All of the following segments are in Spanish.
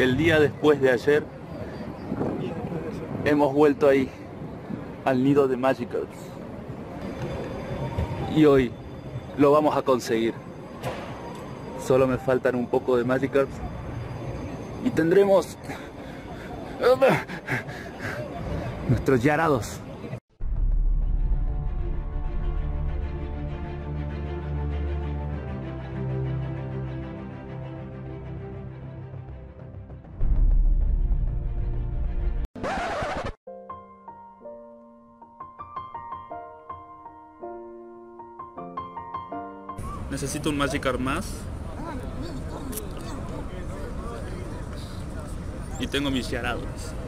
el día después de ayer hemos vuelto ahí al nido de Magikarps y hoy lo vamos a conseguir. Solo me faltan un poco de Magikarps y tendremos nuestros yarados Necesito un Magikarp más. Y tengo mis yarados.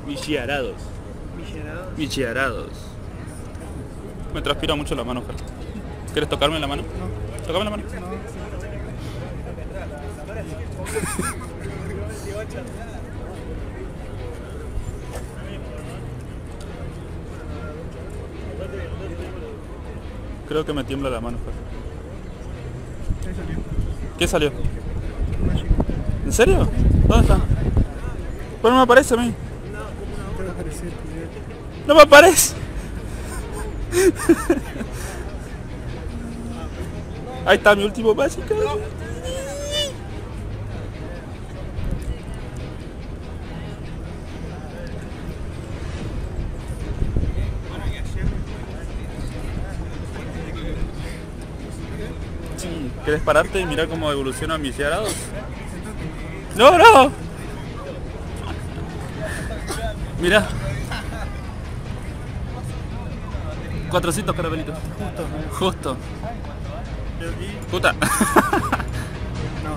Mis yarados. Mis yarados. Me transpira mucho la mano, Fer. ¿Quieres tocarme la mano? No. Tócame la mano. Creo que me tiembla la mano, ¿Qué salió? ¿En serio? ¿Dónde está? No me aparece a mí. No me aparece. Ahí está mi último básico. ¿Quieres pararte y mirar cómo evolucionan mis yarados? ¡No, no! Mira. 400 caramelitos. Justo. Justo. Puta. No.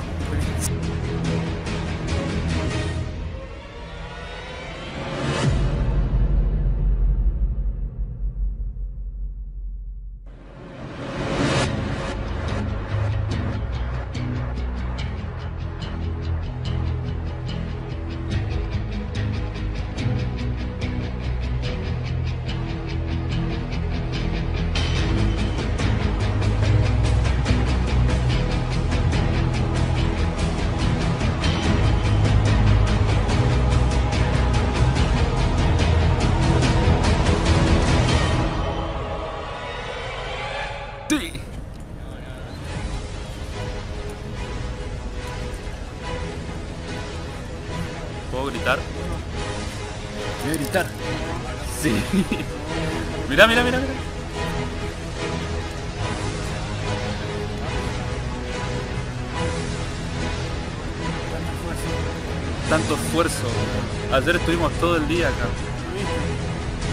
Sí. ¿Puedo gritar? ¿Puedo gritar? Sí. mira, mira, mira, mira. Tanto esfuerzo. Ayer estuvimos todo el día acá.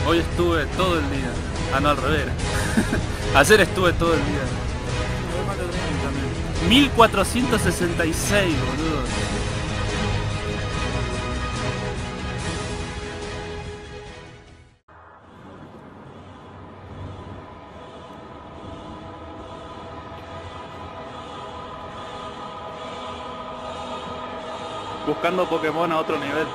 Hoy estuve todo el día. Ah, no, al revés. Ayer estuve todo el día. 1466, boludo. Buscando Pokémon a otro nivel.